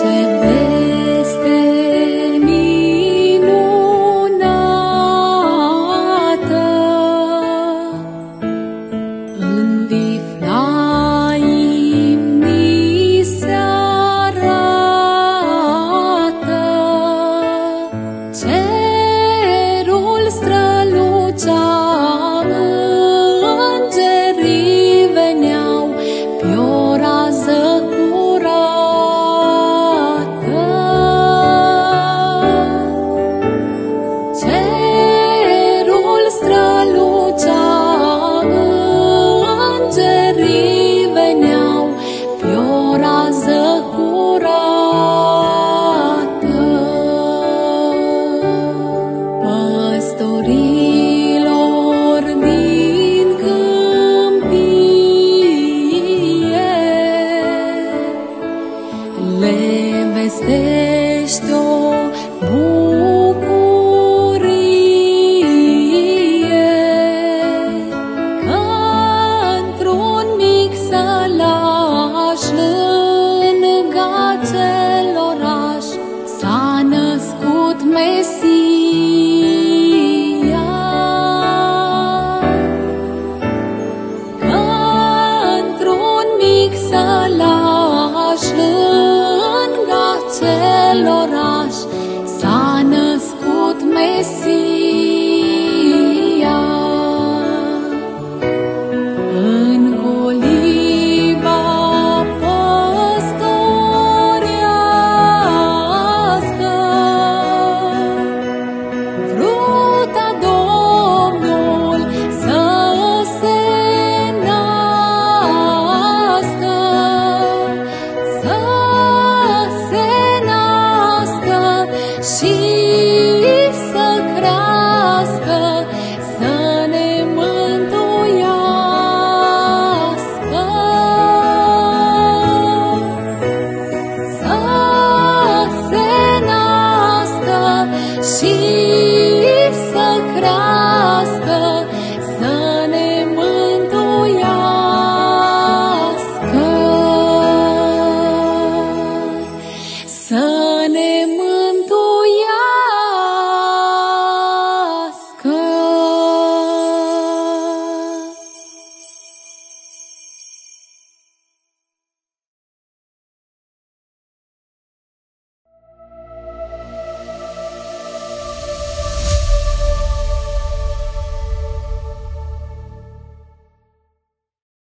dancing îngerii veneau pe o rază curată. Păstorilor din câmpie, le vestește o bucurie născut Mesia. Că într-un mic sălaș lângă acel oraș s-a născut Mesia. Să ne